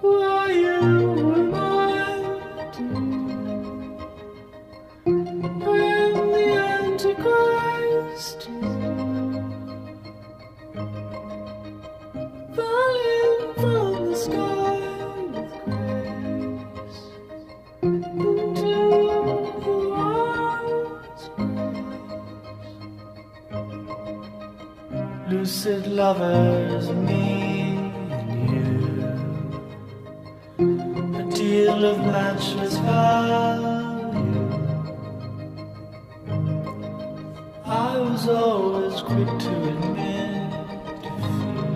why you were mine the Antichrist from the sky with grace into the world's. Lucid lovers meet. found of matchless value. I was always quick to admit defeat.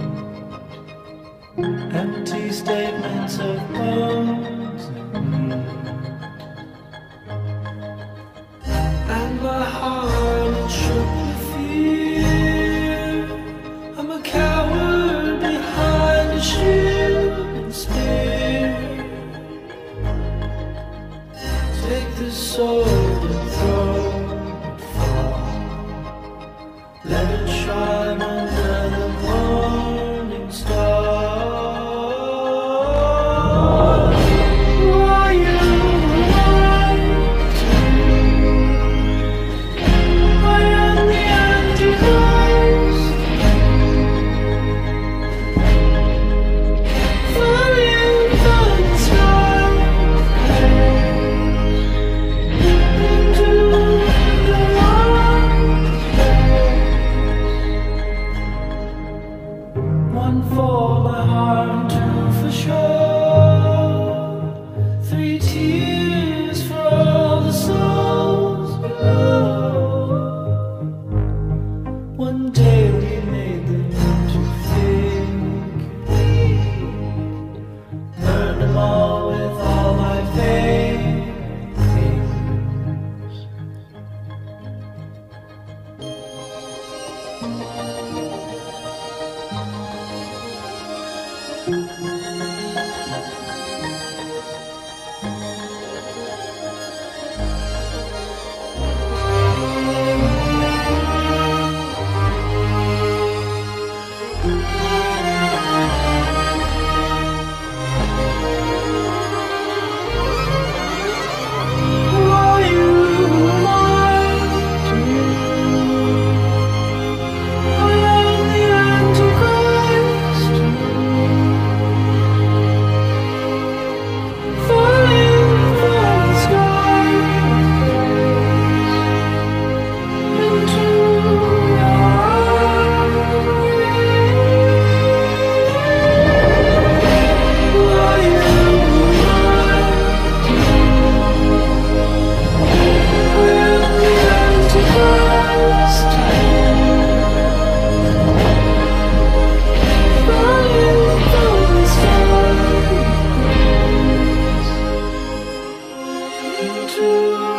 Empty statements of hope. Música